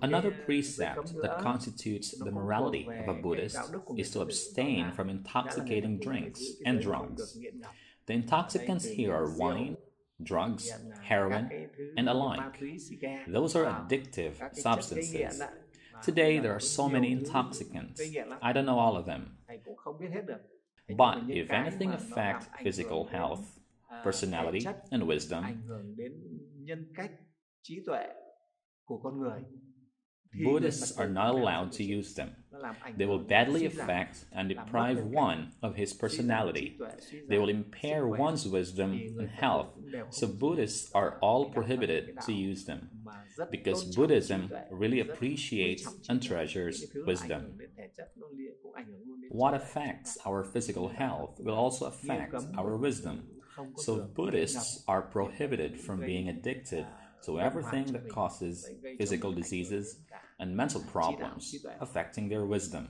Another precept that constitutes the morality of a Buddhist is to abstain from intoxicating drinks and drugs. The intoxicants here are wine, drugs, heroin, and alike. Those are addictive substances. Today, there are so many intoxicants. I don't know all of them. But if anything affect physical health, personality, and wisdom, Buddhists are not allowed to use them. They will badly affect and deprive one of his personality. They will impair one's wisdom and health. So Buddhists are all prohibited to use them because Buddhism really appreciates and treasures wisdom. What affects our physical health will also affect our wisdom. So Buddhists are prohibited from being addicted to everything that causes physical diseases and mental problems affecting their wisdom.